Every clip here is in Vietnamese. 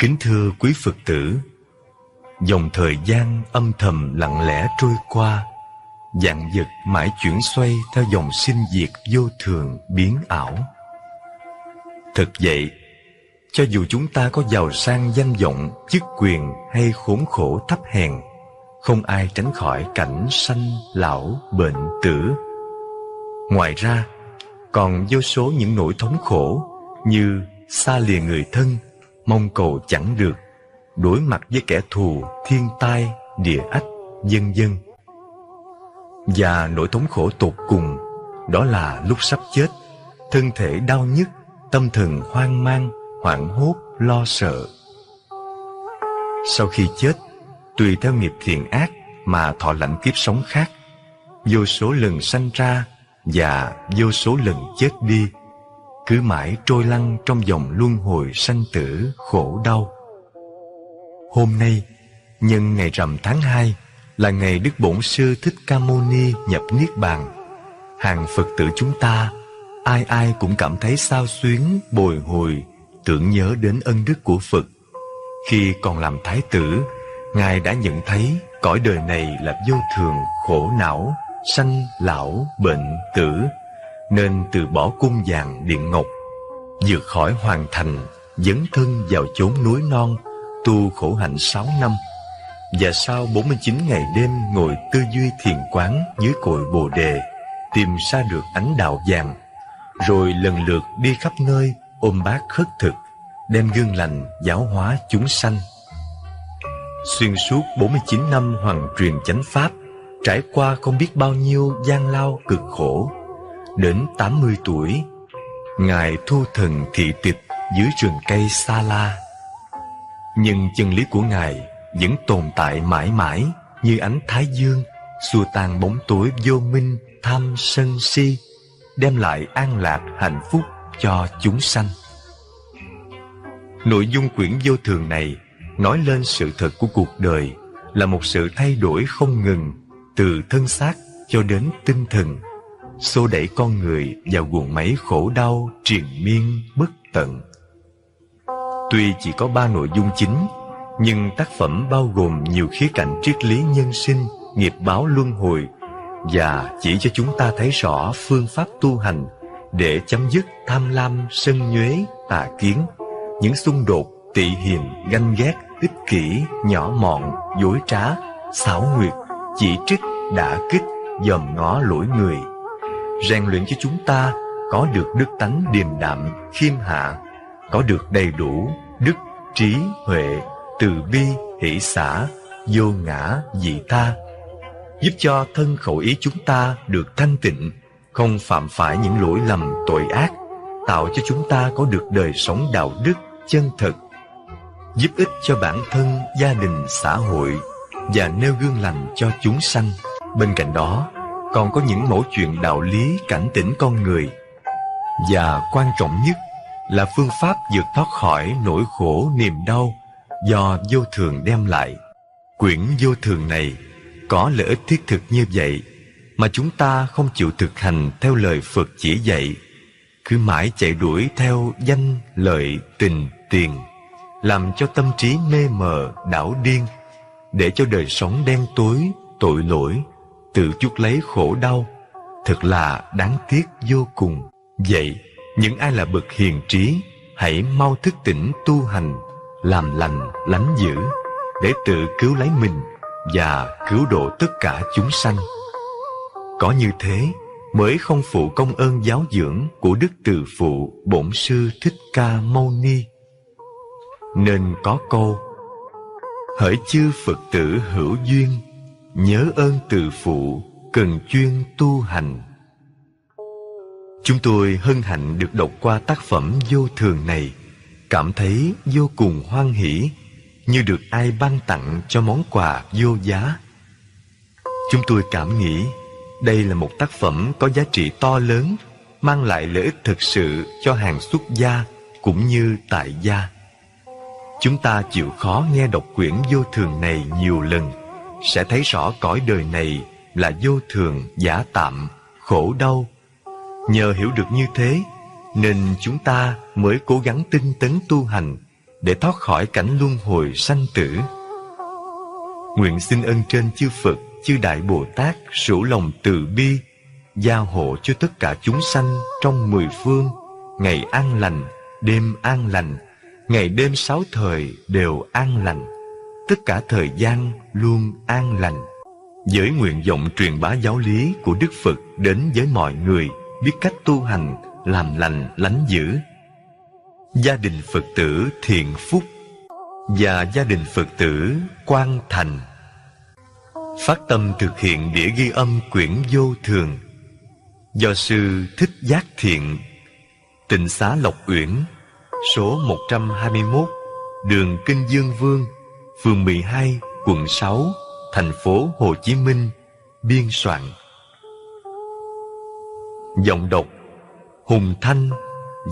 Kính thưa quý Phật tử, dòng thời gian âm thầm lặng lẽ trôi qua, dạng vật mãi chuyển xoay theo dòng sinh diệt vô thường biến ảo. Thực vậy, cho dù chúng ta có giàu sang danh vọng, chức quyền hay khốn khổ thấp hèn, không ai tránh khỏi cảnh sanh, lão, bệnh, tử. Ngoài ra, còn vô số những nỗi thống khổ như xa lìa người thân, mong cầu chẳng được, đối mặt với kẻ thù, thiên tai, địa ách, dân dân. Và nỗi thống khổ tột cùng, đó là lúc sắp chết, thân thể đau nhức, tâm thần hoang mang, hoảng hốt, lo sợ. Sau khi chết, tùy theo nghiệp thiện ác mà thọ lãnh kiếp sống khác, vô số lần sanh ra và vô số lần chết đi, cứ mãi trôi lăn trong dòng luân hồi sanh tử khổ đau. Hôm nay, nhân ngày rằm tháng 2 là ngày Đức Bổn Sư Thích Ca Mâu Ni nhập Niết Bàn. Hàng Phật tử chúng ta, ai ai cũng cảm thấy sao xuyến, bồi hồi, tưởng nhớ đến ân đức của Phật. Khi còn làm Thái tử, Ngài đã nhận thấy cõi đời này là vô thường, khổ não, sanh, lão, bệnh, tử, nên từ bỏ cung vàng điện ngọc, vượt khỏi hoàn thành, dấn thân vào chốn núi non, tu khổ hạnh sáu năm. Và sau 49 ngày đêm ngồi tư duy thiền quán dưới cội bồ đề, tìm ra được ánh đạo vàng, rồi lần lượt đi khắp nơi ôm bát khất thực, đem gương lành giáo hóa chúng sanh. Xuyên suốt 49 năm hoàng truyền chánh pháp, trải qua không biết bao nhiêu gian lao cực khổ. Đến 80 tuổi, Ngài thu thần thị tịch dưới rừng cây Sa La. Nhưng chân lý của Ngài vẫn tồn tại mãi mãi như ánh thái dương, xua tan bóng tối vô minh, tham sân si, đem lại an lạc hạnh phúc cho chúng sanh. Nội dung quyển vô thường này nói lên sự thật của cuộc đời là một sự thay đổi không ngừng từ thân xác cho đến tinh thần, xô đẩy con người vào guồng máy khổ đau triền miên bất tận. Tuy chỉ có ba nội dung chính, nhưng tác phẩm bao gồm nhiều khía cạnh triết lý nhân sinh, nghiệp báo luân hồi và chỉ cho chúng ta thấy rõ phương pháp tu hành để chấm dứt tham lam, sân nhuế, tà kiến, những xung đột, tị hiềm, ganh ghét, ích kỷ, nhỏ mọn, dối trá, xảo nguyệt, chỉ trích, đả kích, dòm ngó lỗi người. Rèn luyện cho chúng ta có được đức tánh điềm đạm, khiêm hạ, có được đầy đủ đức, trí, huệ, từ bi, hỷ xã vô ngã, dị tha, giúp cho thân khẩu ý chúng ta được thanh tịnh, không phạm phải những lỗi lầm tội ác, tạo cho chúng ta có được đời sống đạo đức chân thật, giúp ích cho bản thân, gia đình, xã hội và nêu gương lành cho chúng sanh. Bên cạnh đó, còn có những mẫu chuyện đạo lý cảnh tỉnh con người. Và quan trọng nhất là phương pháp vượt thoát khỏi nỗi khổ niềm đau do vô thường đem lại. Quyển vô thường này có lợi ích thiết thực như vậy mà chúng ta không chịu thực hành theo lời Phật chỉ dạy, cứ mãi chạy đuổi theo danh, lợi, tình, tiền, làm cho tâm trí mê mờ, đảo điên, để cho đời sống đen tối, tội lỗi, tự chuốc lấy khổ đau, thật là đáng tiếc vô cùng. Vậy, những ai là bậc hiền trí, hãy mau thức tỉnh tu hành, làm lành, lánh dữ, để tự cứu lấy mình và cứu độ tất cả chúng sanh. Có như thế mới không phụ công ơn giáo dưỡng của Đức Từ Phụ Bổn Sư Thích Ca Mâu Ni. Nên có câu Hỡi chư Phật tử hữu duyên Nhớ ơn từ phụ Cần chuyên tu hành. Chúng tôi hân hạnh được đọc qua tác phẩm vô thường này. Cảm thấy vô cùng hoan hỷ, Như được ai ban tặng cho món quà vô giá. Chúng tôi cảm nghĩ đây là một tác phẩm có giá trị to lớn, Mang lại lợi ích thực sự cho hàng xuất gia cũng như tại gia. Chúng ta chịu khó nghe đọc quyển vô thường này nhiều lần. Sẽ thấy rõ cõi đời này là vô thường, giả tạm, khổ đau Nhờ hiểu được như thế Nên chúng ta mới cố gắng tinh tấn tu hành để thoát khỏi cảnh luân hồi sanh tử. Nguyện xin ơn trên chư Phật, chư Đại Bồ Tát sủ lòng từ bi, gia hộ cho tất cả chúng sanh trong mười phương, ngày an lành, đêm an lành, ngày đêm sáu thời đều an lành, tất cả thời gian luôn an lành. Với nguyện vọng truyền bá giáo lý của Đức Phật đến với mọi người, biết cách tu hành, làm lành, lánh dữ. Gia đình Phật tử Thiện Phúc và gia đình Phật tử Quang Thành phát tâm thực hiện đĩa ghi âm quyển vô thường do sư Thích Giác Thiện tịnh xá Lộc Uyển số 121 đường Kinh Dương Vương phường 12 quận 6 thành phố Hồ Chí Minh biên soạn. Giọng đọc Hùng Thanh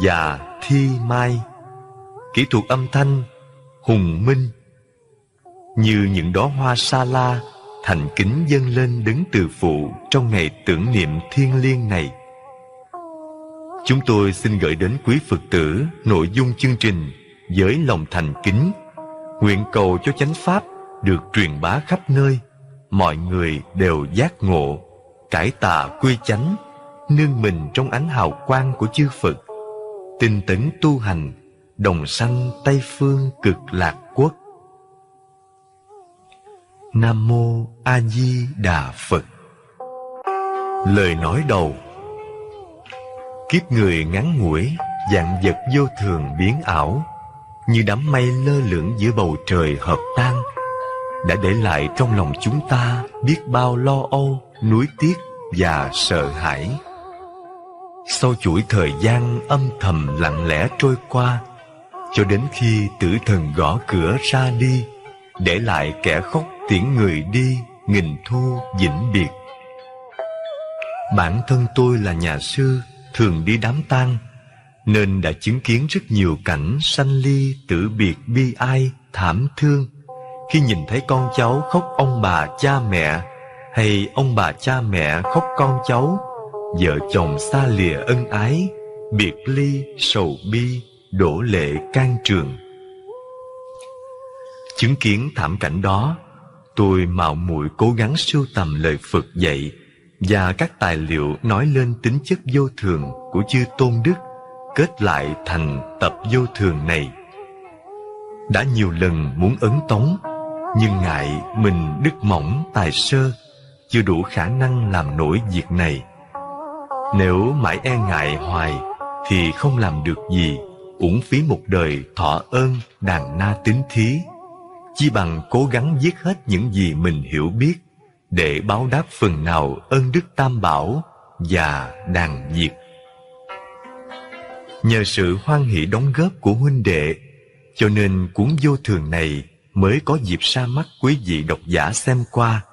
và Thi Mai. Kỹ thuật âm thanh Hùng Minh. Như những đóa hoa sa la thành kính dâng lên đứng từ phụ trong ngày tưởng niệm thiêng liêng này. Chúng tôi xin gửi đến quý Phật tử nội dung chương trình với lòng thành kính, nguyện cầu cho chánh Pháp được truyền bá khắp nơi, mọi người đều giác ngộ, cải tà quy chánh, nương mình trong ánh hào quang của chư Phật, tinh tấn tu hành, đồng sanh Tây Phương cực lạc quốc. Nam Mô A Di Đà Phật. Lời nói đầu. Kiếp người ngắn ngủi, dạng vật vô thường biến ảo, như đám mây lơ lửng giữa bầu trời hợp tan, đã để lại trong lòng chúng ta biết bao lo âu, nuối tiếc và sợ hãi. Sau chuỗi thời gian âm thầm lặng lẽ trôi qua, cho đến khi tử thần gõ cửa ra đi, để lại kẻ khóc tiễn người đi nghìn thu vĩnh biệt bản thân tôi là nhà sư thường đi đám tang nên đã chứng kiến rất nhiều cảnh sanh ly, tử biệt, bi ai, thảm thương. Khi nhìn thấy con cháu khóc ông bà cha mẹ, hay ông bà cha mẹ khóc con cháu, vợ chồng xa lìa ân ái, biệt ly, sầu bi, đổ lệ can trường. Chứng kiến thảm cảnh đó, tôi mạo muội cố gắng sưu tầm lời Phật dạy và các tài liệu nói lên tính chất vô thường của chư tôn đức kết lại thành tập vô thường này. Đã nhiều lần muốn ấn tống, nhưng ngại mình đức mỏng tài sơ, chưa đủ khả năng làm nổi việc này. Nếu mãi e ngại hoài, thì không làm được gì, uổng phí một đời thọ ơn đàn na tín thí chi bằng cố gắng viết hết những gì mình hiểu biết để báo đáp phần nào ơn đức tam bảo và đàn diệt. Nhờ sự hoan hỷ đóng góp của huynh đệ, cho nên cuốn vô thường này mới có dịp ra mắt quý vị độc giả xem qua.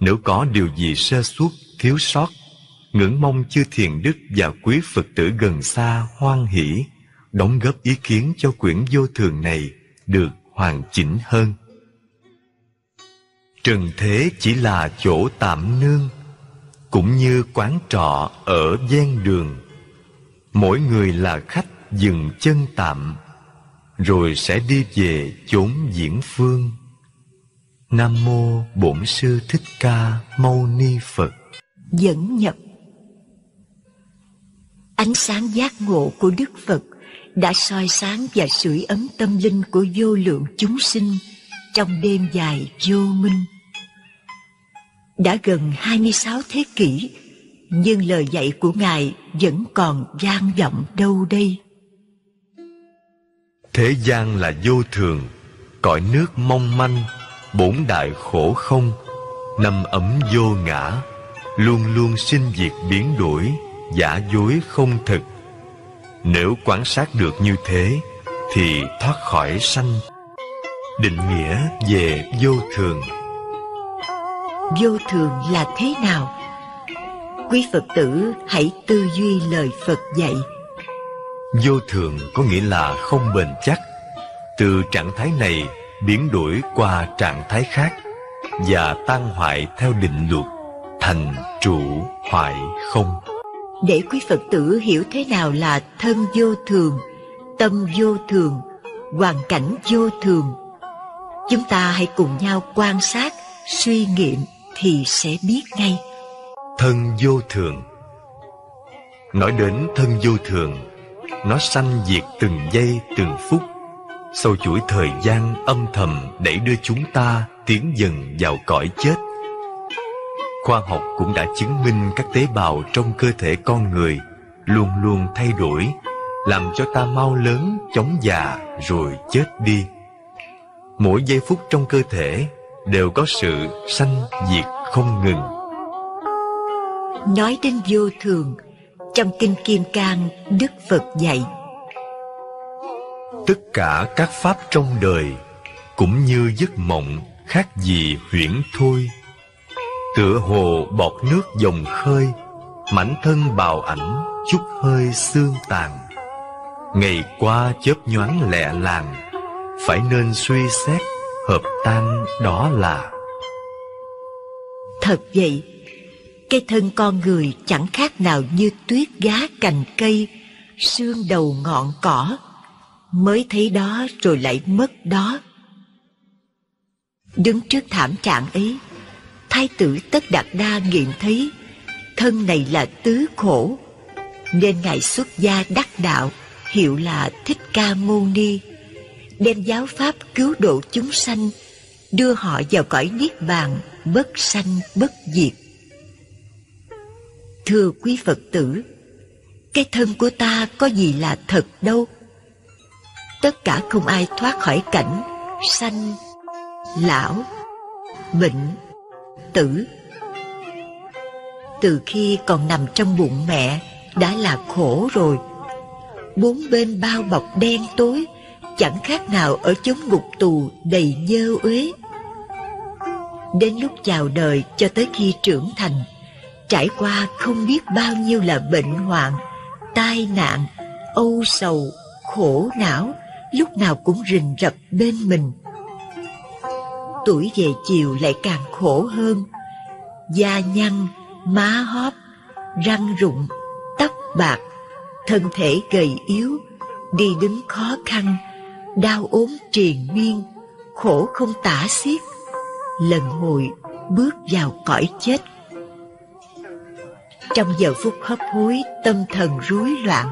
Nếu có điều gì sơ suất, thiếu sót, ngưỡng mong chư thiền đức và quý Phật tử gần xa hoan hỷ, đóng góp ý kiến cho quyển vô thường này được hoàn chỉnh hơn. Trần thế chỉ là chỗ tạm nương, cũng như quán trọ ở ven đường. Mỗi người là khách dừng chân tạm, rồi sẽ đi về chốn diễn phương. Nam mô Bổn sư Thích Ca Mâu Ni Phật. Dẫn nhập Ánh sáng giác ngộ của Đức Phật đã soi sáng và sưởi ấm tâm linh của vô lượng chúng sinh trong đêm dài vô minh. Đã gần 26 thế kỷ, nhưng lời dạy của Ngài vẫn còn vang vọng đâu đây. Thế gian là vô thường, cõi nước mong manh, bốn đại khổ không, năm ấm vô ngã, luôn luôn sinh diệt biến đổi, giả dối không thực nếu quan sát được như thế Thì thoát khỏi sanh Định nghĩa về vô thường Vô thường là thế nào? Quý Phật tử hãy tư duy lời Phật dạy Vô thường có nghĩa là không bền chắc Từ trạng thái này biến đổi qua trạng thái khác Và tan hoại theo định luật Thành trụ hoại không để quý Phật tử hiểu thế nào là thân vô thường, tâm vô thường, hoàn cảnh vô thường. Chúng ta hãy cùng nhau quan sát, suy nghiệm thì sẽ biết ngay. Thân vô thường. Nói đến thân vô thường Nó sanh diệt từng giây từng phút. Sau chuỗi thời gian âm thầm Đẩy đưa chúng ta tiến dần vào cõi chết. Khoa học cũng đã chứng minh các tế bào trong cơ thể con người Luôn luôn thay đổi Làm cho ta mau lớn, chóng già rồi chết đi. Mỗi giây phút trong cơ thể đều có sự sanh diệt không ngừng. Nói đến vô thường trong Kinh Kim Cang, Đức Phật dạy. Tất cả các pháp trong đời Cũng như giấc mộng khác gì huyễn thôi. Tựa hồ bọt nước dòng khơi Mảnh thân bào ảnh chút hơi xương tàn. Ngày qua chớp nhoáng lẹ làng Phải nên suy xét hợp tan đó là. Thật vậy cái thân con người chẳng khác nào như tuyết giá cành cây, xương đầu ngọn cỏ. Mới thấy đó rồi lại mất đó. Đứng trước thảm trạng ấy, thái tử Tất Đạt Đa nghiệm thấy thân này là tứ khổ, nên Ngài xuất gia đắc đạo, hiệu là Thích Ca Mâu Ni, đem giáo pháp cứu độ chúng sanh, đưa họ vào cõi Niết Bàn, bất sanh bất diệt. Thưa quý Phật tử, cái thân của ta có gì là thật đâu. Tất cả không ai thoát khỏi cảnh sanh, lão, bệnh, tử. Từ khi còn nằm trong bụng mẹ đã là khổ rồi. Bốn bên bao bọc đen tối, chẳng khác nào ở chốn ngục tù đầy nhơ uế. Đến lúc chào đời cho tới khi trưởng thành, trải qua không biết bao nhiêu là bệnh hoạn, tai nạn, âu sầu, khổ não, lúc nào cũng rình rập bên mình. Tuổi về chiều lại càng khổ hơn, da nhăn, má hóp, răng rụng, tóc bạc, thân thể gầy yếu, đi đứng khó khăn, đau ốm triền miên, khổ không tả xiết, lần hồi bước vào cõi chết trong giờ phút hấp hối, tâm thần rối loạn,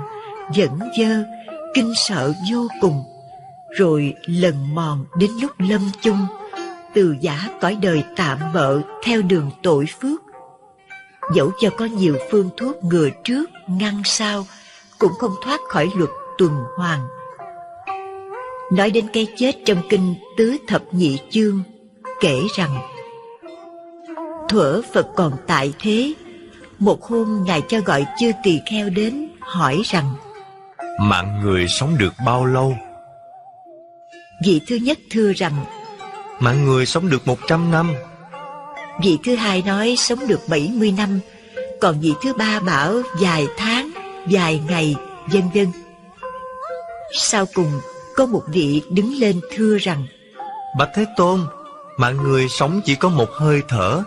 dẫn dơ, kinh sợ vô cùng. Rồi lần mòn đến lúc lâm chung, từ giả cõi đời tạm bợ theo đường tội phước. Dẫu cho có nhiều phương thuốc ngừa trước, ngăn sau, cũng không thoát khỏi luật tuần hoàn. Nói đến cái chết trong kinh Tứ Thập Nhị Chương, kể rằng Thuở Phật còn tại thế, một hôm Ngài cho gọi chư tỳ kheo đến hỏi rằng Mạng người sống được bao lâu? Vị thứ nhất thưa rằng Mạng người sống được một trăm năm. Vị thứ hai nói sống được bảy mươi năm Còn vị thứ ba bảo vài tháng, vài ngày, vân vân. Sau cùng có một vị đứng lên thưa rằng Bạch Thế Tôn, mạng người sống chỉ có một hơi thở.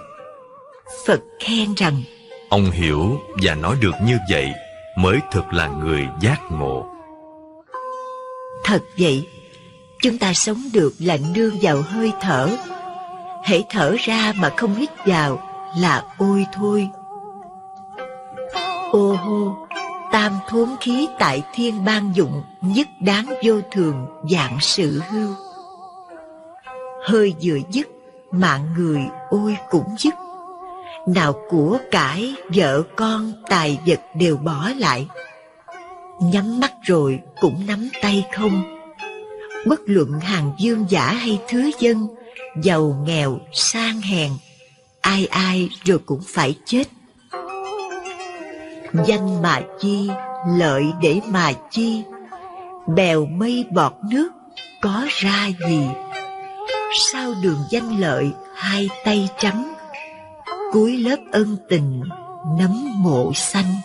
Phật khen rằng Ông hiểu và nói được như vậy mới thực là người giác ngộ. Thật vậy, chúng ta sống được là nương vào hơi thở. Hãy thở ra mà không hít vào là ôi thôi. Ô hô, tam thốn khí tại thiên ban dụng, nhất đáng vô thường, dạng sự hư. Hơi vừa dứt, mạng người ôi cũng dứt nào của cải, vợ con, tài vật đều bỏ lại. Nhắm mắt rồi cũng nắm tay không. Bất luận hàng dương giả hay thứ dân, giàu nghèo, sang hèn, ai ai rồi cũng phải chết. Danh mà chi, lợi để mà chi, bèo mây bọt nước, có ra gì? Sao đường danh lợi hai tay trắng cuối lớp ân tình nấm mộ xanh.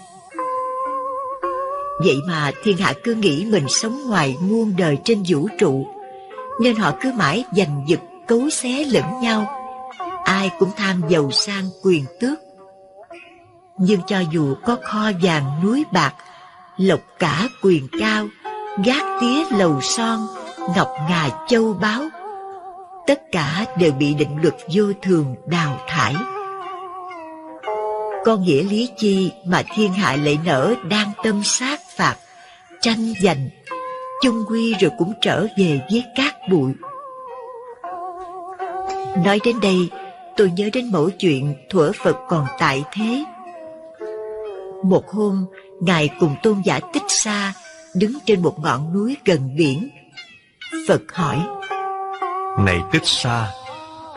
Vậy mà thiên hạ cứ nghĩ mình sống ngoài muôn đời trên vũ trụ, nên họ cứ mãi giành giật, cấu xé lẫn nhau. Ai cũng tham giàu sang quyền tước. Nhưng cho dù có kho vàng núi bạc, lộc cả quyền cao, gác tía lầu son, ngọc ngà châu báu, tất cả đều bị định luật vô thường đào thải con nghĩa lý chi mà thiên hạ lại nở đang tâm sát phạt, tranh giành, chung quy rồi cũng trở về với cát bụi. Nói đến đây, tôi nhớ đến mẫu chuyện thuở phật còn tại thế. Một hôm, ngài cùng tôn giả tích xa đứng trên một ngọn núi gần biển. Phật hỏi, này tích xa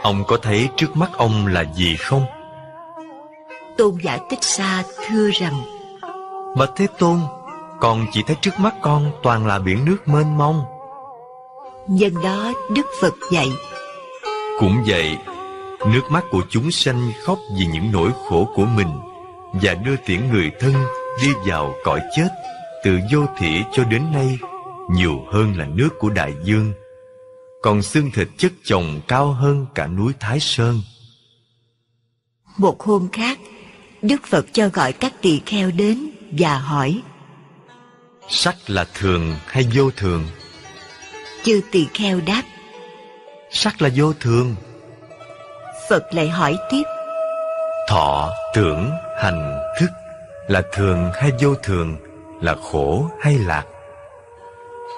ông có thấy trước mắt ông là gì không? Tôn giả tích xa thưa rằng bạch thế tôn con chỉ thấy trước mắt con toàn là biển nước mênh mông. Nhân đó đức phật dạy cũng vậy nước mắt của chúng sanh khóc vì những nỗi khổ của mình và đưa tiễn người thân đi vào cõi chết từ vô thị cho đến nay nhiều hơn là nước của đại dương còn xương thịt chất chồng cao hơn cả núi thái sơn. Một hôm khác đức phật cho gọi các tỳ kheo đến và hỏi sắc là thường hay vô thường? Chư tỳ kheo đáp sắc là vô thường. Phật lại hỏi tiếp thọ tưởng hành thức là thường hay vô thường là khổ hay lạc?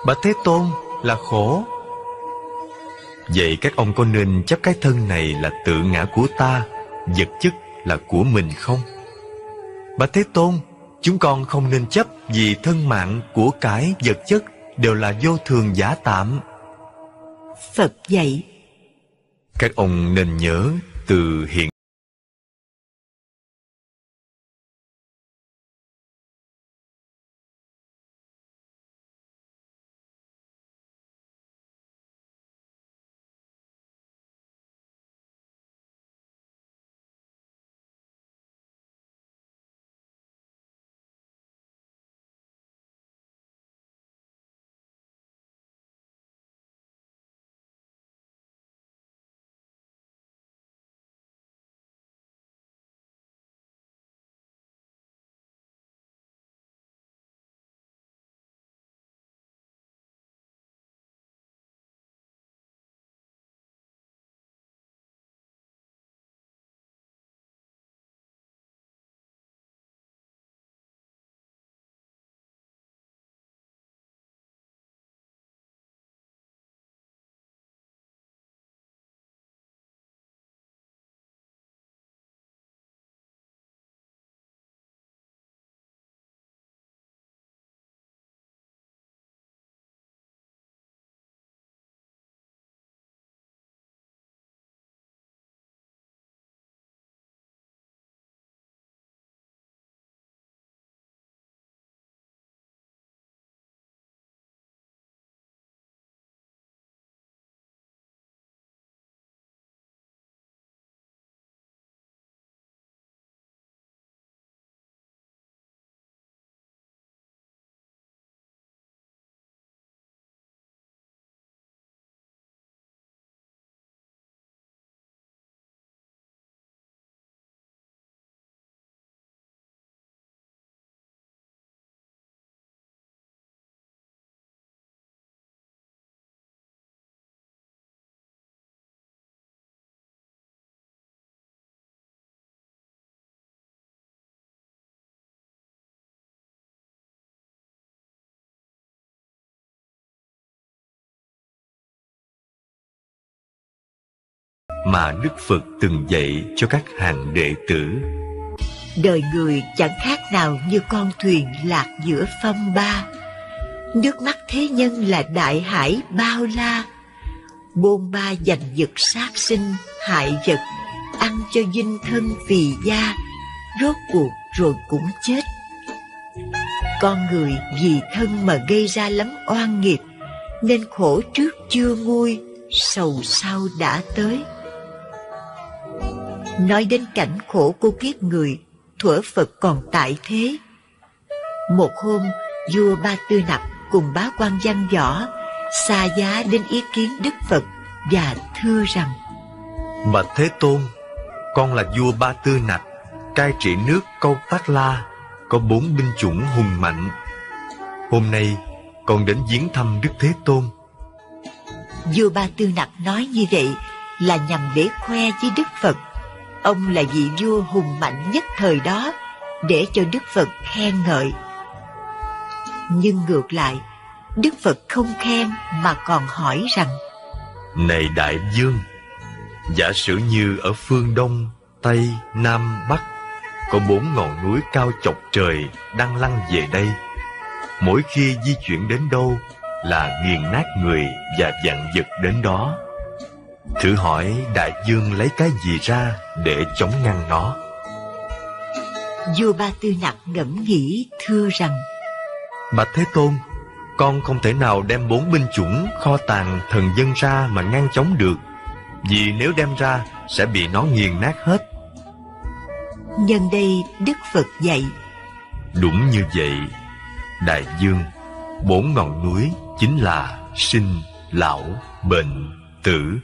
Bạch thế tôn là khổ. Vậy các ông có nên chấp cái thân này là tự ngã của ta vật chất là của mình không bạch thế tôn chúng con không nên chấp vì thân mạng của cái vật chất đều là vô thường giả tạm. Phật dạy. Các ông nên nhớ từ hiện mà Đức Phật từng dạy cho các hàng đệ tử. Đời người chẳng khác nào như con thuyền lạc giữa phong ba. Nước mắt thế nhân là đại hải bao la. Bôn ba giành giật sát sinh, hại vật, ăn cho dinh thân vì da, rốt cuộc rồi cũng chết. Con người vì thân mà gây ra lắm oan nghiệp, nên khổ trước chưa nguôi, sầu sau đã tới. Nói đến cảnh khổ của kiếp người, thuở Phật còn tại thế. Một hôm, vua Ba Tư Nặc cùng bá quan văn võ xa giá đến ý kiến Đức Phật và thưa rằng Bạch Thế Tôn, con là vua Ba Tư Nặc, cai trị nước Câu Tác La, có bốn binh chủng hùng mạnh. Hôm nay, con đến viếng thăm Đức Thế Tôn. Vua Ba Tư Nặc nói như vậy là nhằm để khoe với Đức Phật. Ông là vị vua hùng mạnh nhất thời đó, để cho Đức Phật khen ngợi. Nhưng ngược lại, Đức Phật không khen mà còn hỏi rằng Này Đại Dương, giả sử như ở phương Đông, Tây, Nam, Bắc có bốn ngọn núi cao chọc trời đang lăn về đây. Mỗi khi di chuyển đến đâu là nghiền nát người và dạng vật đến đó. Thử hỏi đại dương lấy cái gì ra để chống ngăn nó? Vua Ba Tư Nặc ngẫm nghĩ thưa rằng Bạch Thế Tôn, con không thể nào đem bốn binh chủng kho tàng thần dân ra mà ngăn chống được. Vì nếu đem ra sẽ bị nó nghiền nát hết. Nhân đây Đức Phật dạy Đúng như vậy, Đại Dương, bốn ngọn núi chính là sinh, lão, bệnh, tử.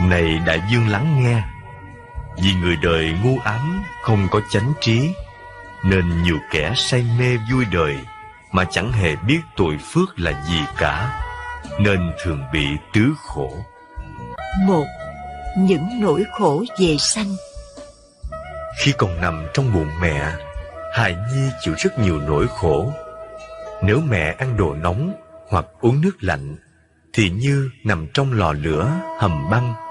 Này Đại Dương lắng nghe, vì người đời ngu ám không có chánh trí, nên nhiều kẻ say mê vui đời mà chẳng hề biết tội phước là gì cả, nên thường bị tứ khổ. Một, những nỗi khổ về sanh Khi còn nằm trong bụng mẹ, hài nhi chịu rất nhiều nỗi khổ. Nếu mẹ ăn đồ nóng hoặc uống nước lạnh, thì như nằm trong lò lửa hầm băng.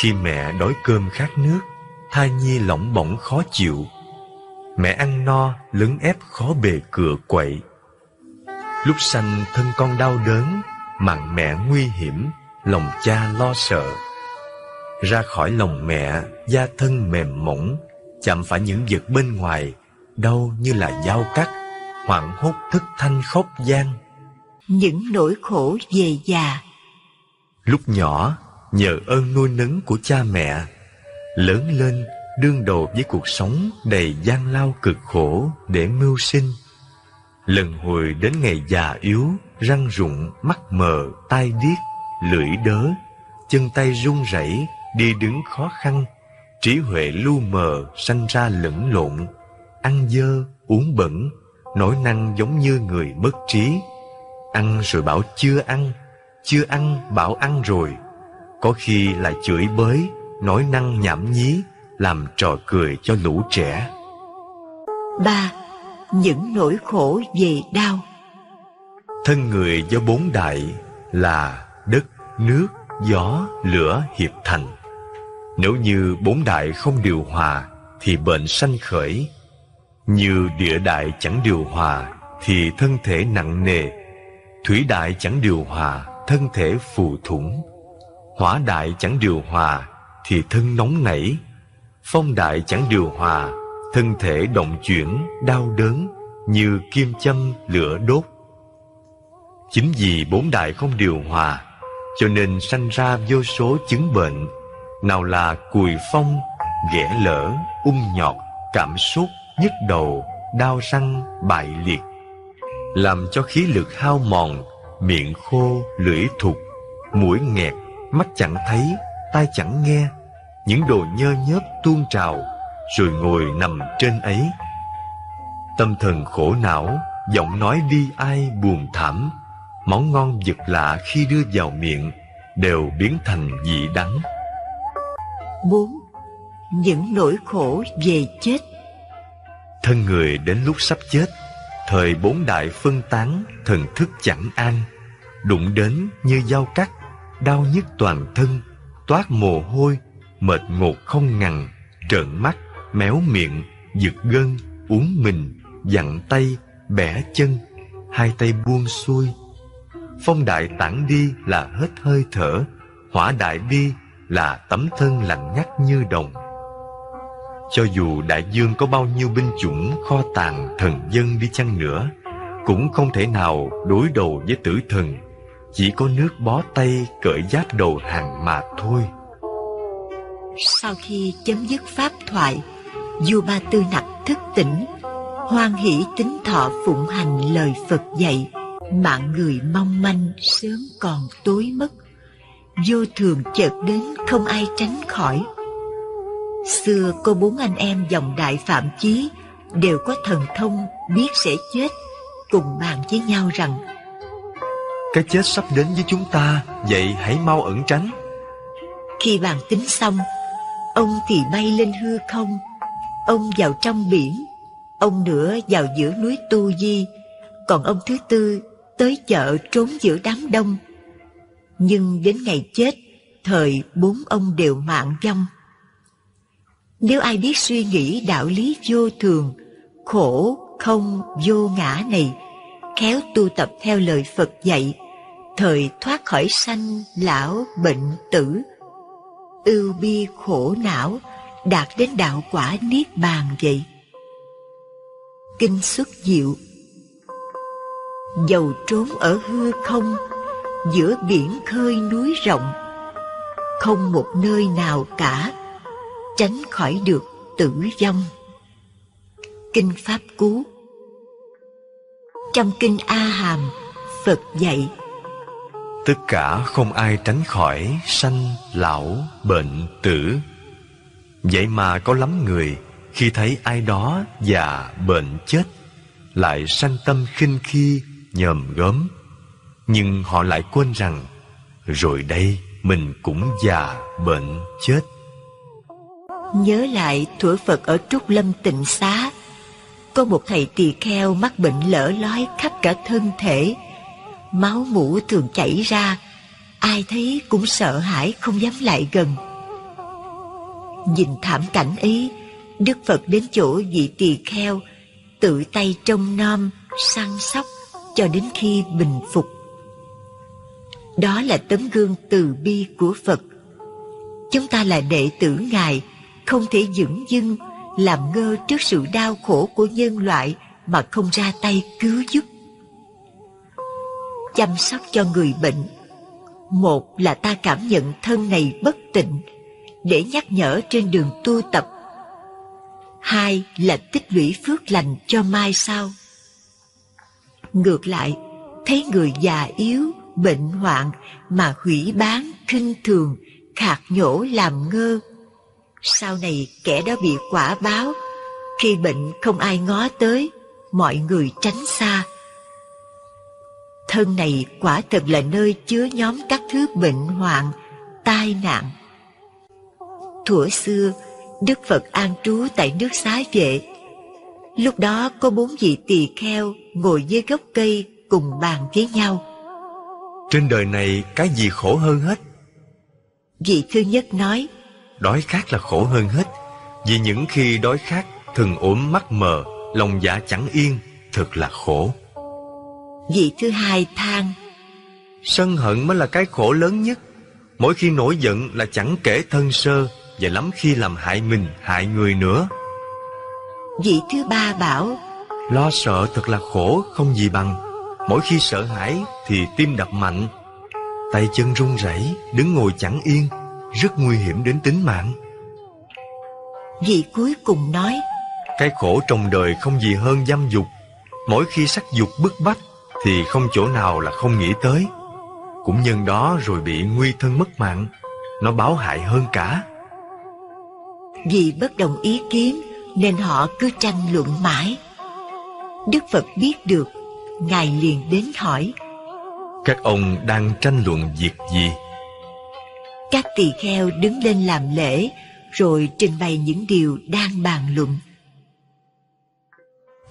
Khi mẹ đói cơm khát nước, thai nhi lỏng bỏng khó chịu. Mẹ ăn no, lấn ép khó bề cửa quậy. Lúc sanh thân con đau đớn, mặn mẹ nguy hiểm, lòng cha lo sợ. Ra khỏi lòng mẹ, da thân mềm mỏng, chạm phải những vật bên ngoài, đau như là dao cắt, hoảng hốt thức thanh khóc gian. Những nỗi khổ về già Lúc nhỏ, nhờ ơn nuôi nấng của cha mẹ, lớn lên đương đầu với cuộc sống đầy gian lao cực khổ để mưu sinh. Lần hồi đến ngày già yếu, răng rụng, mắt mờ, tai điếc, lưỡi đớ, chân tay run rẩy, đi đứng khó khăn, trí huệ lu mờ, sanh ra lẫn lộn, ăn dơ, uống bẩn, nổi năng giống như người mất trí. Ăn rồi bảo chưa ăn, chưa ăn bảo ăn rồi. Có khi lại chửi bới, nói năng nhảm nhí, làm trò cười cho lũ trẻ. ba Những nỗi khổ về đau Thân người do bốn đại là đất, nước, gió, lửa hiệp thành. Nếu như bốn đại không điều hòa thì bệnh sanh khởi. Như địa đại chẳng điều hòa thì thân thể nặng nề. Thủy đại chẳng điều hòa, thân thể phù thủng. Hỏa đại chẳng điều hòa thì thân nóng nảy. Phong đại chẳng điều hòa, thân thể động chuyển, đau đớn như kim châm lửa đốt. Chính vì bốn đại không điều hòa, cho nên sanh ra vô số chứng bệnh, nào là cùi phong, ghẻ lở, ung nhọt, cảm xúc, nhức đầu, đau răng, bại liệt, làm cho khí lực hao mòn, miệng khô, lưỡi thục, mũi nghẹt, mắt chẳng thấy, tai chẳng nghe, những đồ nhơ nhớp tuôn trào, rồi ngồi nằm trên ấy. Tâm thần khổ não, giọng nói bi ai buồn thảm, món ngon vật lạ khi đưa vào miệng đều biến thành vị đắng. 4. Những nỗi khổ về chết Thân người đến lúc sắp chết, thời bốn đại phân tán, thần thức chẳng an, đụng đến như dao cắt, đau nhức toàn thân, toát mồ hôi, mệt ngột không ngằn, trợn mắt, méo miệng, giật gân, uống mình, dặn tay, bẻ chân, hai tay buông xuôi. Phong đại tản đi là hết hơi thở, hỏa đại đi là tấm thân lạnh ngắt như đồng. Cho dù đại dương có bao nhiêu binh chủng kho tàng thần dân đi chăng nữa, cũng không thể nào đối đầu với tử thần, chỉ có nước bó tay cởi giáp đầu hàng mà thôi. Sau khi chấm dứt pháp thoại, vua Ba Tư Nặc thức tỉnh, hoan hỷ tính thọ phụng hành lời Phật dạy, mạng người mong manh sớm còn tối mất. Vô thường chợt đến không ai tránh khỏi. Xưa có bốn anh em dòng đại phạm chí đều có thần thông biết sẽ chết, cùng bàn với nhau rằng cái chết sắp đến với chúng ta, Vậy hãy mau ẩn tránh. Khi bàn tính xong, Ông thì bay lên hư không. Ông vào trong biển, Ông nữa vào giữa núi Tu Di. Còn ông thứ tư tới chợ trốn giữa đám đông. Nhưng đến ngày chết, Thời bốn ông đều mạng vong. Nếu ai biết suy nghĩ đạo lý vô thường, Khổ không vô ngã này, Khéo tu tập theo lời Phật dạy Thời thoát khỏi sanh, lão, bệnh, tử Ưu bi khổ não Đạt đến đạo quả Niết Bàn vậy. Kinh xuất diệu. Dầu trốn ở hư không Giữa biển khơi núi rộng Không một nơi nào cả Tránh khỏi được tử vong. Kinh Pháp Cú. Trong Kinh A Hàm Phật dạy Tất cả không ai tránh khỏi sanh, lão, bệnh, tử. Vậy mà có lắm người khi thấy ai đó già, bệnh, chết Lại sanh tâm khinh khi, nhòm gớm. Nhưng họ lại quên rằng Rồi đây mình cũng già, bệnh, chết. Nhớ lại thuở Phật ở Trúc Lâm tịnh xá Có một thầy tỳ kheo mắc bệnh lở lói khắp cả thân thể. Máu mũ thường chảy ra, Ai thấy cũng sợ hãi không dám lại gần. Nhìn thảm cảnh ấy, Đức Phật đến chỗ vị tỳ kheo, Tự tay trông nom, Săn sóc Cho đến khi bình phục. Đó là tấm gương từ bi của Phật. Chúng ta là đệ tử Ngài, Không thể dững dưng, Làm ngơ trước sự đau khổ của nhân loại Mà không ra tay cứu giúp. Chăm sóc cho người bệnh Một là ta cảm nhận thân này bất tịnh để nhắc nhở trên đường tu tập. Hai là tích lũy phước lành cho mai sau. Ngược lại, thấy người già yếu, bệnh hoạn mà hủy bán, khinh thường, khạc nhổ làm ngơ. Sau này kẻ đó bị quả báo, khi bệnh không ai ngó tới, mọi người tránh xa. Thân này quả thật là nơi chứa nhóm các thứ bệnh hoạn, tai nạn, Thuở xưa, Đức Phật an trú tại nước xá vệ. Lúc đó có bốn vị tỳ kheo ngồi dưới gốc cây cùng bàn với nhau. Trên đời này cái gì khổ hơn hết? Vị thứ nhất nói, Đói khát là khổ hơn hết, vì những khi đói khát, thường ốm mắt mờ, lòng dạ chẳng yên, thật là khổ. Vị thứ hai than, Sân hận mới là cái khổ lớn nhất. Mỗi khi nổi giận là chẳng kể thân sơ, và lắm khi làm hại mình, hại người nữa. Vị thứ ba bảo, Lo sợ thật là khổ không gì bằng. Mỗi khi sợ hãi thì tim đập mạnh, tay chân run rẩy, đứng ngồi chẳng yên, rất nguy hiểm đến tính mạng. Vị cuối cùng nói, Cái khổ trong đời không gì hơn dâm dục. Mỗi khi sắc dục bức bách thì không chỗ nào là không nghĩ tới. Cũng nhân đó rồi bị nguy thân mất mạng, nó báo hại hơn cả. Vì bất đồng ý kiến nên họ cứ tranh luận mãi. Đức Phật biết được, Ngài liền đến hỏi. Các ông đang tranh luận việc gì? Các tỳ kheo đứng lên làm lễ rồi trình bày những điều đang bàn luận.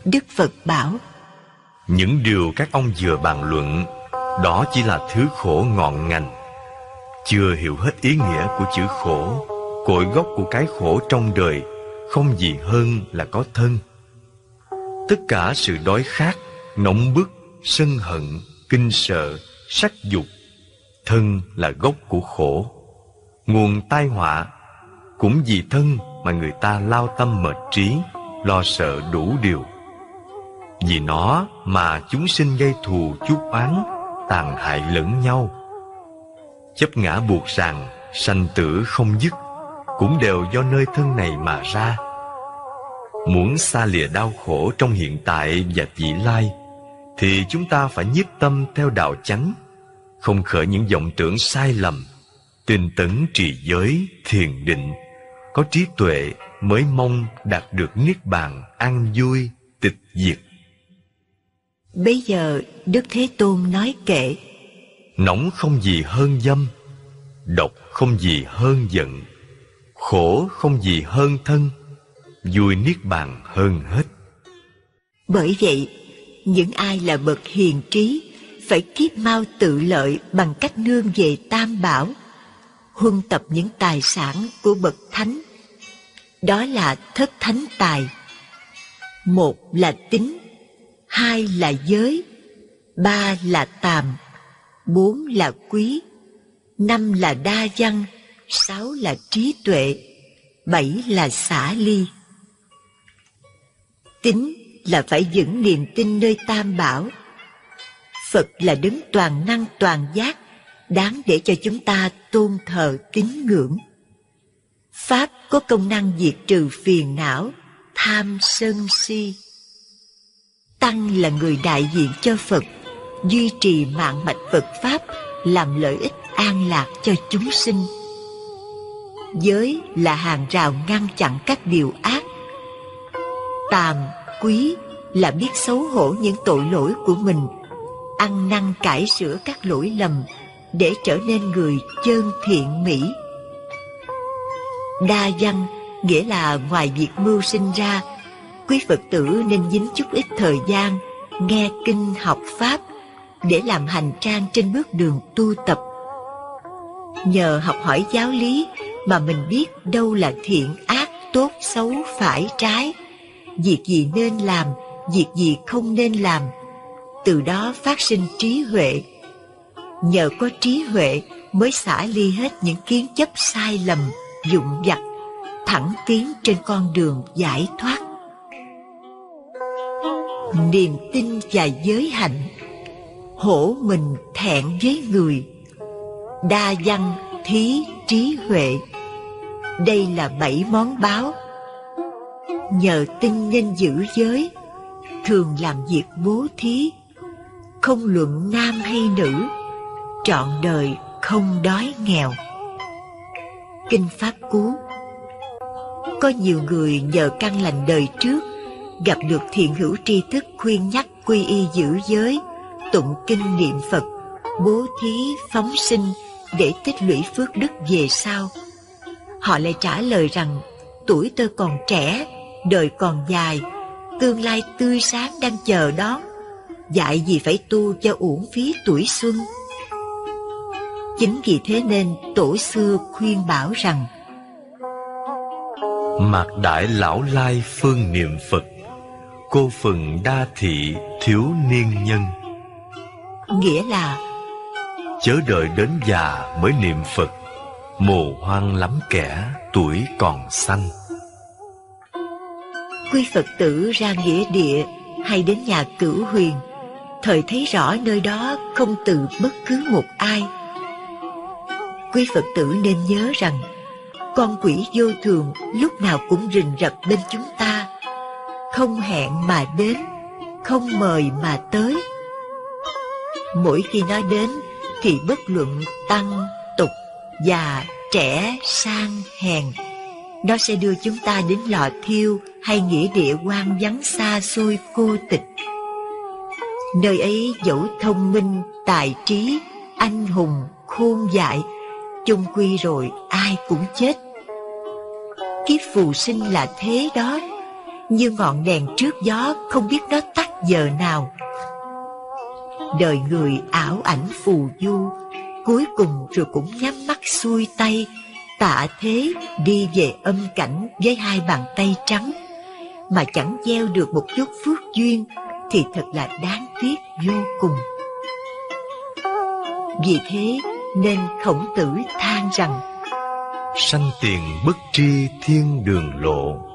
Đức Phật bảo, những điều các ông vừa bàn luận Đó chỉ là thứ khổ ngọn ngành. Chưa hiểu hết ý nghĩa của chữ khổ Cội gốc của cái khổ trong đời Không gì hơn là có thân. Tất cả sự đói khát Nóng bức, sân hận, kinh sợ, sắc dục Thân là gốc của khổ. Nguồn tai họa Cũng vì thân mà người ta lao tâm mệt trí Lo sợ đủ điều vì nó mà chúng sinh gây thù chuốc oán Tàn hại lẫn nhau. Chấp ngã buộc rằng Sanh tử không dứt Cũng đều do nơi thân này mà ra. Muốn xa lìa đau khổ trong hiện tại và vị lai Thì chúng ta phải nhiếp tâm theo đạo chánh Không khởi những vọng tưởng sai lầm Tinh tấn trì giới, thiền định Có trí tuệ mới mong đạt được niết bàn an vui, tịch diệt Bây giờ Đức Thế Tôn nói kệ Nóng không gì hơn dâm Độc không gì hơn giận Khổ không gì hơn thân Vui niết bàn hơn hết. Bởi vậy Những ai là bậc hiền trí Phải kiếp mau tự lợi Bằng cách nương về tam bảo Huân tập những tài sản của bậc thánh. Đó là thất thánh tài. Một là tính Hai là giới Ba là tàm Bốn là quý năm là đa văn, sáu là trí tuệ, bảy là xả ly. Tính là phải vững niềm tin nơi tam bảo. Phật là đứng toàn năng toàn giác, đáng để cho chúng ta tôn thờ tín ngưỡng. Pháp có công năng diệt trừ phiền não, tham sân si. Tăng là người đại diện cho Phật, duy trì mạng mạch Phật Pháp, làm lợi ích an lạc cho chúng sinh. Giới là hàng rào ngăn chặn các điều ác. Tàm quý là biết xấu hổ những tội lỗi của mình ăn năn cải sửa các lỗi lầm để trở nên người chân thiện mỹ. Đa văn nghĩa là ngoài việc mưu sinh ra quý phật tử nên dính chút ít thời gian, nghe kinh học pháp để làm hành trang trên bước đường tu tập. Nhờ học hỏi giáo lý mà mình biết đâu là thiện ác, tốt, xấu, phải, trái. Việc gì nên làm, việc gì không nên làm, từ đó phát sinh trí huệ. Nhờ có trí huệ mới xả ly hết những kiến chấp sai lầm, dụng vặt, thẳng tiến trên con đường giải thoát niềm tin và giới hạnh. Hổ mình thẹn với người. Đa văn thí trí huệ. Đây là bảy món báo. Nhờ tin nên giữ giới, thường làm việc bố thí. Không luận nam hay nữ, trọn đời không đói nghèo. Kinh pháp cú. Có nhiều người nhờ căn lành đời trước gặp được thiện hữu tri thức khuyên nhắc quy y giữ giới tụng kinh niệm phật bố thí phóng sinh để tích lũy phước đức về sau. Họ lại trả lời rằng tuổi tôi còn trẻ, đời còn dài, tương lai tươi sáng đang chờ đón, dạy gì phải tu cho uổng phí tuổi xuân. Chính vì thế nên tổ xưa khuyên bảo rằng Mạc đại lão lai phương niệm Phật Cô phần đa thị thiếu niên nhân Nghĩa là chớ đợi đến già mới niệm Phật, mồ hoang lắm kẻ tuổi còn xanh. Quý Phật tử ra nghĩa địa hay đến nhà cửu huyền, thời thấy rõ nơi đó không từ bất cứ một ai. Quý Phật tử nên nhớ rằng, con quỷ vô thường lúc nào cũng rình rập bên chúng ta, không hẹn mà đến, không mời mà tới. Mỗi khi nói đến thì bất luận tăng, tục, già, trẻ, sang, hèn, nó sẽ đưa chúng ta đến lò thiêu hay nghĩa địa quan vắng xa xôi cô tịch. Nơi ấy dẫu thông minh, tài trí, anh hùng, khôn dại, chung quy rồi ai cũng chết. Kiếp phù sinh là thế đó, như ngọn đèn trước gió không biết nó tắt giờ nào. Đời người ảo ảnh phù du, cuối cùng rồi cũng nhắm mắt xuôi tay, tạ thế đi về âm cảnh với hai bàn tay trắng. Mà chẳng gieo được một chút phước duyên thì thật là đáng tiếc vô cùng. Vì thế nên khổng tử than rằng, sanh tiền bất tri thiên đường lộ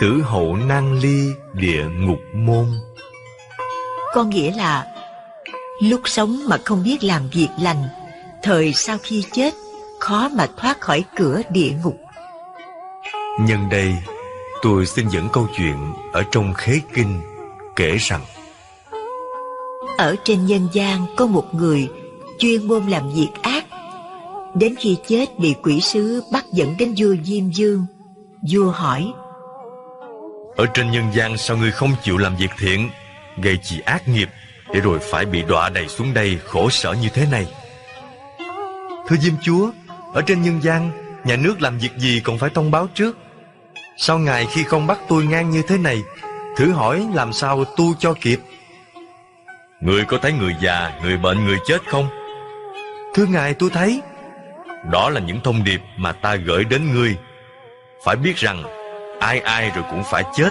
tử hậu nan ly địa ngục môn có nghĩa là Lúc sống mà không biết làm việc lành, thời sau khi chết, khó mà thoát khỏi cửa địa ngục. Nhân đây, tôi xin dẫn câu chuyện ở trong khế kinh kể rằng Ở trên nhân gian có một người chuyên môn làm việc ác. Đến khi chết bị quỷ sứ bắt dẫn đến vua Diêm Dương. Vua hỏi Ở trên nhân gian sao ngươi không chịu làm việc thiện Gây chỉ ác nghiệp để rồi phải bị đọa đầy xuống đây khổ sở như thế này? Thưa Diêm Chúa Ở trên nhân gian Nhà nước làm việc gì còn phải thông báo trước. Sao Ngài khi không bắt tôi ngang như thế này Thử hỏi làm sao tu cho kịp? Người có thấy người già, người bệnh, người chết không? Thưa Ngài tôi thấy. Đó là những thông điệp mà ta gửi đến ngươi. Phải biết rằng Ai ai rồi cũng phải chết.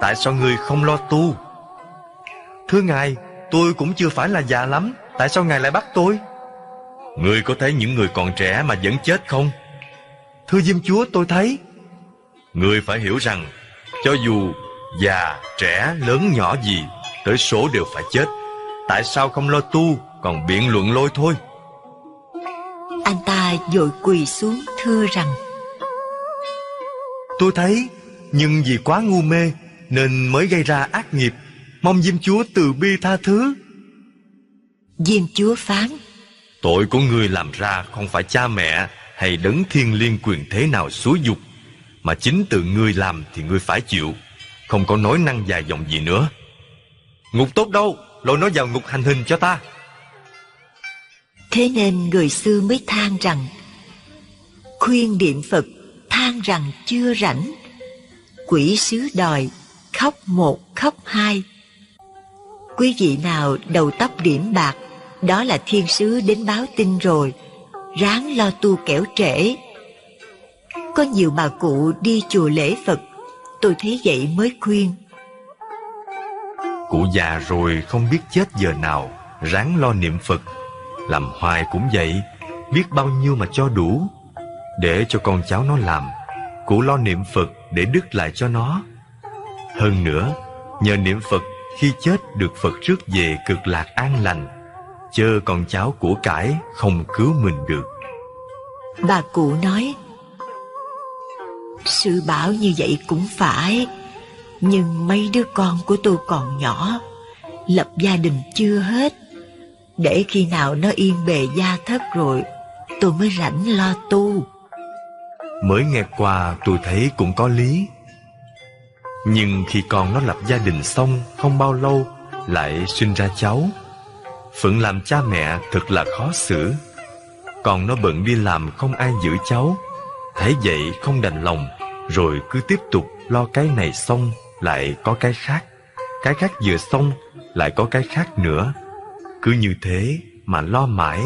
Tại sao ngươi không lo tu? Thưa Ngài Tôi cũng chưa phải là già lắm. Tại sao Ngài lại bắt tôi? Ngươi có thấy những người còn trẻ mà vẫn chết không? Thưa Diêm Chúa tôi thấy. Ngươi phải hiểu rằng Cho dù già, trẻ, lớn nhỏ gì Tới số đều phải chết. Tại sao không lo tu Còn biện luận lôi thôi? Anh ta vội quỳ xuống thưa rằng Tôi thấy Nhưng vì quá ngu mê Nên mới gây ra ác nghiệp. Mong Diêm Chúa từ bi tha thứ. Diêm Chúa phán Tội của người làm ra không phải cha mẹ Hay đấng thiên liên quyền thế nào xúi dục Mà chính từ ngươi làm thì ngươi phải chịu. Không có nói năng dài dòng gì nữa. Ngục tốt đâu? Lôi nó vào ngục hành hình cho ta. Thế nên người xưa mới than rằng Khuyên niệm Phật than rằng chưa rảnh Quỷ sứ đòi, khóc một, khóc hai. Quý vị nào đầu tóc điểm bạc, Đó là thiên sứ đến báo tin rồi, Ráng lo tu kẻo trễ. Có nhiều bà cụ đi chùa lễ Phật, Tôi thấy vậy mới khuyên. Cụ già rồi không biết chết giờ nào, Ráng lo niệm Phật. Làm hoài cũng vậy, Biết bao nhiêu mà cho đủ. Để cho con cháu nó làm, Cụ lo niệm Phật để đứt lại cho nó. Hơn nữa, Nhờ niệm Phật, khi chết được Phật rước về cực lạc an lành, Chớ con cháu của cải không cứu mình được. Bà cụ nói, Sư bảo như vậy cũng phải, Nhưng mấy đứa con của tôi còn nhỏ, Lập gia đình chưa hết. Để khi nào nó yên bề gia thất rồi, Tôi mới rảnh lo tu. Mới nghe qua tôi thấy cũng có lý. Nhưng khi con nó lập gia đình xong Không bao lâu Lại sinh ra cháu. Phận làm cha mẹ thật là khó xử. Còn nó bận đi làm không ai giữ cháu. Thấy vậy không đành lòng, Rồi cứ tiếp tục lo cái này xong Lại có cái khác. Cái khác vừa xong Lại có cái khác nữa. Cứ như thế mà lo mãi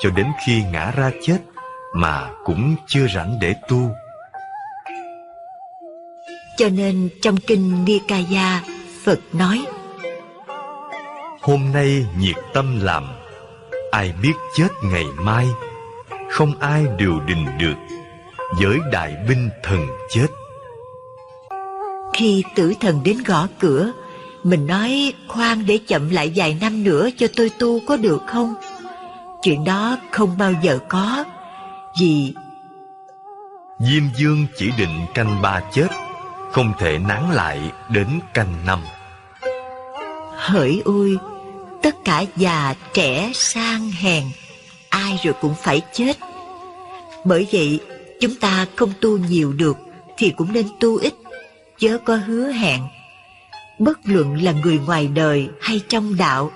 Cho đến khi ngã ra chết. Mà cũng chưa rảnh để tu. Cho nên trong kinh Nikaya Phật nói Hôm nay nhiệt tâm làm Ai biết chết ngày mai Không ai điều đình được Với đại binh thần chết. Khi tử thần đến gõ cửa Mình nói khoan để chậm lại vài năm nữa cho tôi tu có được không? Chuyện đó không bao giờ có Vì Diêm dương chỉ định canh ba chết Không thể nán lại đến canh năm. Hỡi ôi Tất cả già trẻ sang hèn Ai rồi cũng phải chết. Bởi vậy chúng ta không tu nhiều được Thì cũng nên tu ít Chớ có hứa hẹn. Bất luận là người ngoài đời hay trong đạo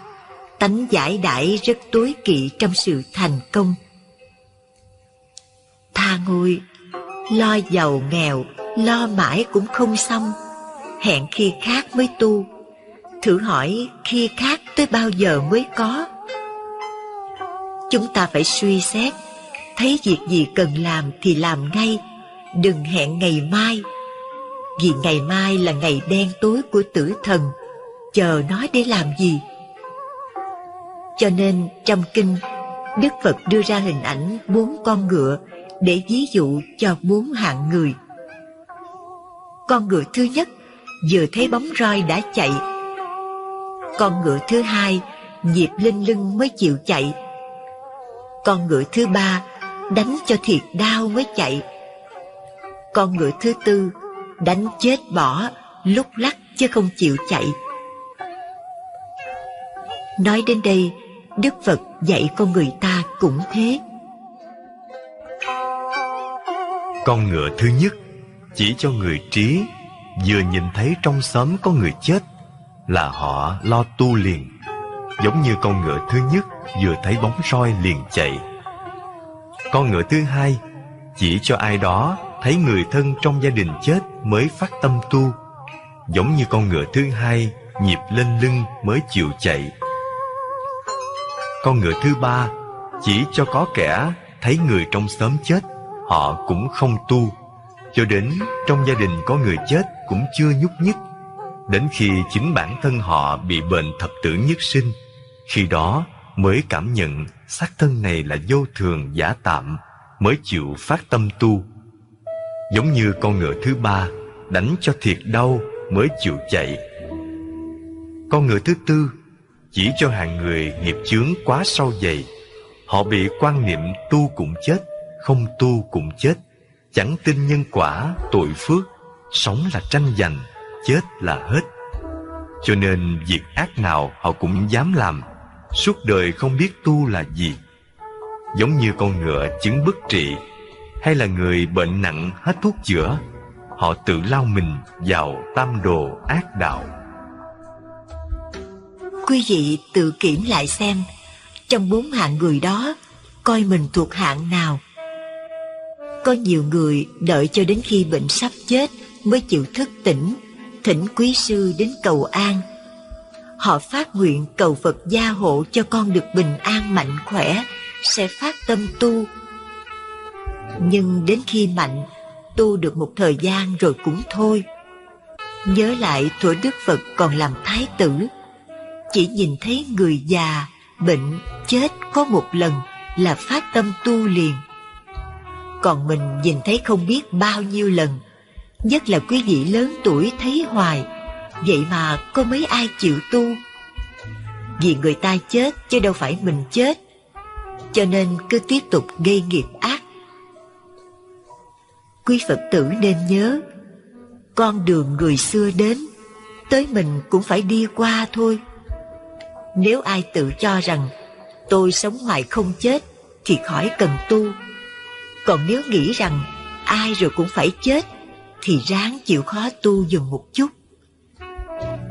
Tánh giải đãi rất tối kỵ trong sự thành công Tha ngôi Lo giàu nghèo, Lo mãi cũng không xong. Hẹn khi khác mới tu. Thử hỏi khi khác tới bao giờ mới có. Chúng ta phải suy xét. Thấy việc gì cần làm thì làm ngay. Đừng hẹn ngày mai. Vì ngày mai là ngày đen tối của tử thần. Chờ nói để làm gì? Cho nên trong kinh, Đức Phật đưa ra hình ảnh bốn con ngựa để ví dụ cho bốn hạng người. Con ngựa thứ nhất, Vừa thấy bóng roi đã chạy. Con ngựa thứ hai nhịp lên lưng mới chịu chạy. Con ngựa thứ ba, đánh cho thiệt đau mới chạy. Con ngựa thứ tư, đánh chết bỏ, lúc lắc chứ không chịu chạy. Nói đến đây, đức phật dạy con người ta cũng thế. Con ngựa thứ nhất chỉ cho người trí, vừa nhìn thấy trong xóm có người chết, là họ lo tu liền giống như con ngựa thứ nhất vừa thấy bóng soi liền chạy Con ngựa thứ hai chỉ cho ai đó thấy người thân trong gia đình chết mới phát tâm tu. Giống như con ngựa thứ hai nhịp lên lưng mới chịu chạy. Con ngựa thứ ba chỉ cho có kẻ thấy người trong xóm chết họ cũng không tu. Cho đến trong gia đình có người chết cũng chưa nhúc nhích. Đến khi chính bản thân họ bị bệnh thập tử nhất sinh, khi đó mới cảm nhận xác thân này là vô thường giả tạm, mới chịu phát tâm tu. Giống như con ngựa thứ ba, đánh cho thiệt đau mới chịu chạy. Con ngựa thứ tư chỉ cho hàng người nghiệp chướng quá sâu dày, họ bị quan niệm tu cũng chết không tu cũng chết. Chẳng tin nhân quả, tội phước, sống là tranh giành, chết là hết. Cho nên việc ác nào họ cũng dám làm, suốt đời không biết tu là gì. Giống như con ngựa chứng bất trị, hay là người bệnh nặng hết thuốc chữa, họ tự lao mình vào tam đồ ác đạo. Quý vị tự kiểm lại xem, trong bốn hạng người đó, coi mình thuộc hạng nào? Có nhiều người đợi cho đến khi bệnh sắp chết mới chịu thức tỉnh, thỉnh quý sư đến cầu an. Họ phát nguyện cầu Phật gia hộ cho con được bình an mạnh khỏe, sẽ phát tâm tu. Nhưng đến khi mạnh, tu được một thời gian rồi cũng thôi. Nhớ lại thuở Đức Phật còn làm thái tử, chỉ nhìn thấy người già, bệnh, chết có một lần là phát tâm tu liền còn mình nhìn thấy không biết bao nhiêu lần. Nhất là quý vị lớn tuổi thấy hoài. Vậy mà có mấy ai chịu tu? Vì người ta chết chứ đâu phải mình chết. Cho nên cứ tiếp tục gây nghiệp ác. Quý phật tử nên nhớ, con đường người xưa đến, tới mình cũng phải đi qua thôi. Nếu ai tự cho rằng, tôi sống hoài không chết, thì khỏi cần tu còn nếu nghĩ rằng ai rồi cũng phải chết Thì ráng chịu khó tu dùng một chút.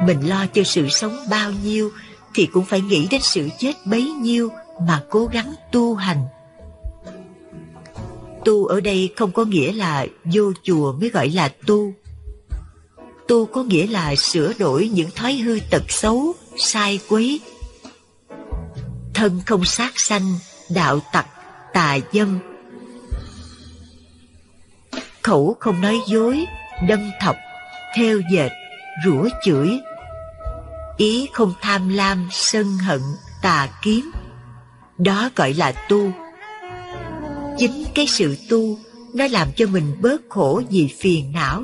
Mình lo cho sự sống bao nhiêu Thì cũng phải nghĩ đến sự chết bấy nhiêu Mà cố gắng tu hành. Tu ở đây không có nghĩa là vô chùa mới gọi là tu. Tu có nghĩa là sửa đổi những thói hư tật xấu, sai quấy. Thân không sát sanh, đạo tặc, tà dâm, khẩu không nói dối, đâm thọc, theo dệt, rủa chửi. Ý không tham lam, sân hận, tà kiếm. Đó gọi là tu. Chính cái sự tu nó làm cho mình bớt khổ vì phiền não.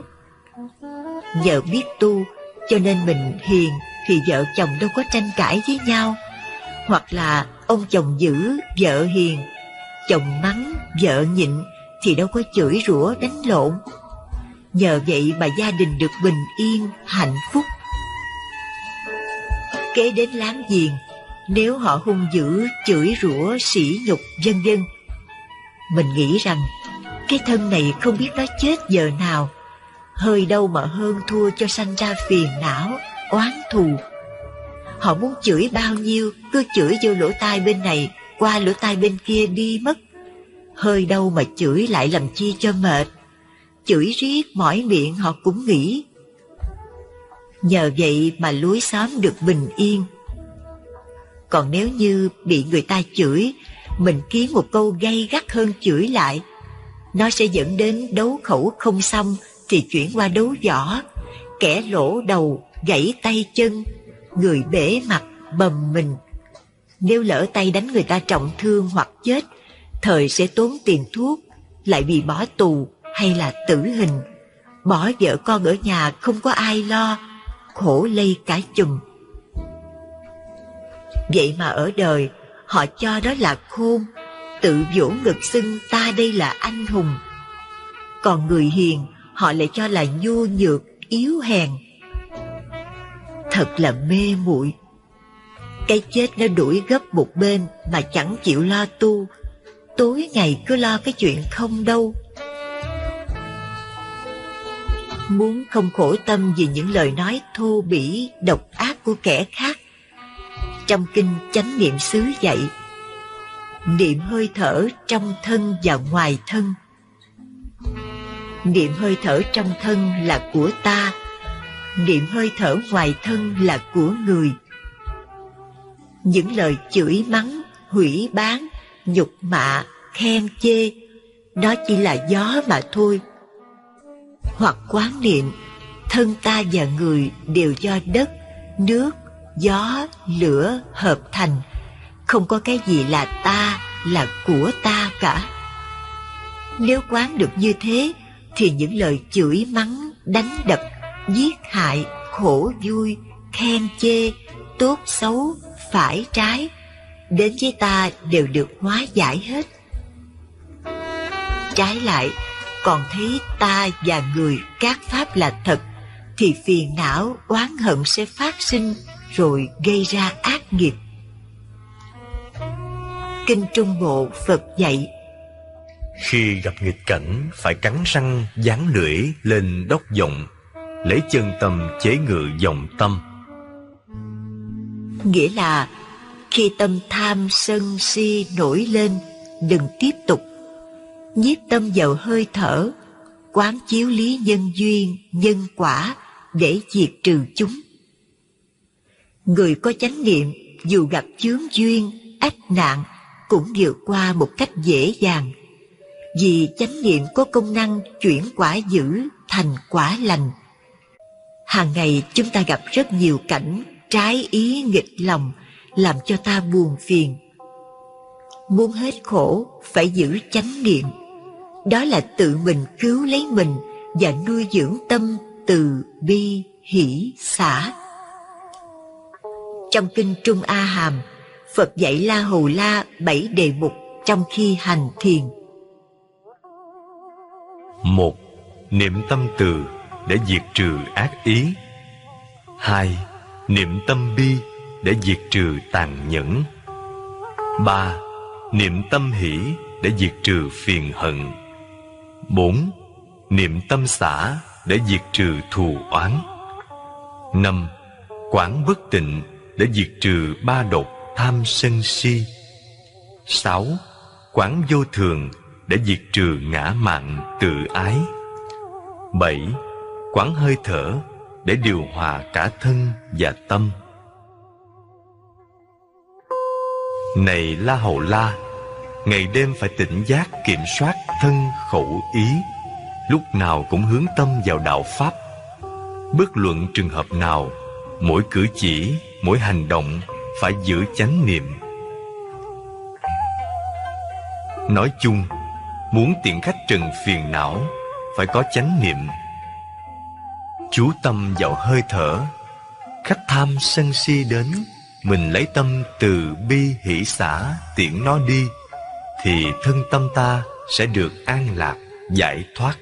Nhờ biết tu cho nên mình hiền thì vợ chồng đâu có tranh cãi với nhau. Hoặc là ông chồng giữ, vợ hiền, chồng mắng, vợ nhịn thì đâu có chửi rủa đánh lộn. Nhờ vậy mà gia đình được bình yên, hạnh phúc. Kế đến láng giềng, nếu họ hung dữ, chửi rủa, sỉ nhục, vân vân, mình nghĩ rằng cái thân này không biết nó chết giờ nào, hơi đâu mà hơn thua cho sanh ra phiền não, oán thù. Họ muốn chửi bao nhiêu, cứ chửi vô lỗ tai bên này, qua lỗ tai bên kia đi mất hơi đâu mà chửi lại làm chi cho mệt. Chửi riết mỏi miệng họ cũng nghĩ. Nhờ vậy mà lối xóm được bình yên. Còn nếu như bị người ta chửi, mình kiếm một câu gay gắt hơn chửi lại, nó sẽ dẫn đến đấu khẩu không xong thì chuyển qua đấu võ, kẻ lỗ đầu, gãy tay chân, người bể mặt, bầm mình. Nếu lỡ tay đánh người ta trọng thương hoặc chết, thời sẽ tốn tiền thuốc, lại bị bỏ tù hay là tử hình. Bỏ vợ con ở nhà không có ai lo, khổ lây cả chùm. Vậy mà ở đời, họ cho đó là khôn, tự vỗ ngực xưng ta đây là anh hùng. Còn người hiền, họ lại cho là nhu nhược, yếu hèn. Thật là mê muội. Cái chết nó đuổi gấp một bên mà chẳng chịu lo tu, tối ngày cứ lo cái chuyện không đâu. Muốn không khổ tâm vì những lời nói thô bỉ, độc ác của kẻ khác. Trong kinh chánh niệm xứ dạy, niệm hơi thở trong thân và ngoài thân niệm hơi thở trong thân là của ta niệm hơi thở ngoài thân là của người những lời chửi mắng hủy bán nhục mạ, khen chê. Đó chỉ là gió mà thôi. Hoặc quán niệm, thân ta và người đều do đất, nước, gió, lửa hợp thành. Không có cái gì là ta, là của ta cả. Nếu quán được như thế, thì những lời chửi mắng, đánh đập, giết hại, khổ vui, khen chê, tốt xấu, phải trái đến với ta đều được hóa giải hết. Trái lại còn thấy ta và người các pháp là thật thì phiền não oán hận sẽ phát sinh rồi gây ra ác nghiệp. Kinh trung bộ phật dạy khi gặp nghịch cảnh phải cắn răng dán lưỡi lên đốc giọng lấy chân tâm chế ngự dòng tâm. nghĩa là khi tâm tham sân si nổi lên, đừng tiếp tục. Nhiếp tâm vào hơi thở, quán chiếu lý nhân duyên, nhân quả để diệt trừ chúng. Người có chánh niệm, dù gặp chướng duyên, ách nạn, cũng vượt qua một cách dễ dàng. Vì chánh niệm có công năng chuyển quả dữ thành quả lành. Hàng ngày chúng ta gặp rất nhiều cảnh trái ý nghịch lòng làm cho ta buồn phiền. Muốn hết khổ, phải giữ chánh niệm. Đó là tự mình cứu lấy mình và nuôi dưỡng tâm từ bi, hỷ, xả. Trong kinh trung a hàm, phật dạy la hầu la bảy đề mục trong khi hành thiền. Một, niệm tâm từ để diệt trừ ác ý. Hai, niệm tâm bi để diệt trừ tàn nhẫn. Ba, niệm tâm hỷ để diệt trừ phiền hận. Bốn, niệm tâm xả để diệt trừ thù oán. Năm, quán bất tịnh để diệt trừ ba độc tham sân si. Sáu, quán vô thường để diệt trừ ngã mạn tự ái. Bảy, quán hơi thở để điều hòa cả thân và tâm. Này la hầu la, ngày đêm phải tỉnh giác kiểm soát thân khẩu ý, lúc nào cũng hướng tâm vào đạo pháp. Bất luận trường hợp nào, mỗi cử chỉ, mỗi hành động phải giữ chánh niệm. Nói chung, muốn tiện khách trần phiền não, phải có chánh niệm. Chú tâm vào hơi thở, khách tham sân si đến mình lấy tâm từ bi hỷ xả tiễn nó đi, thì thân tâm ta sẽ được an lạc, giải thoát.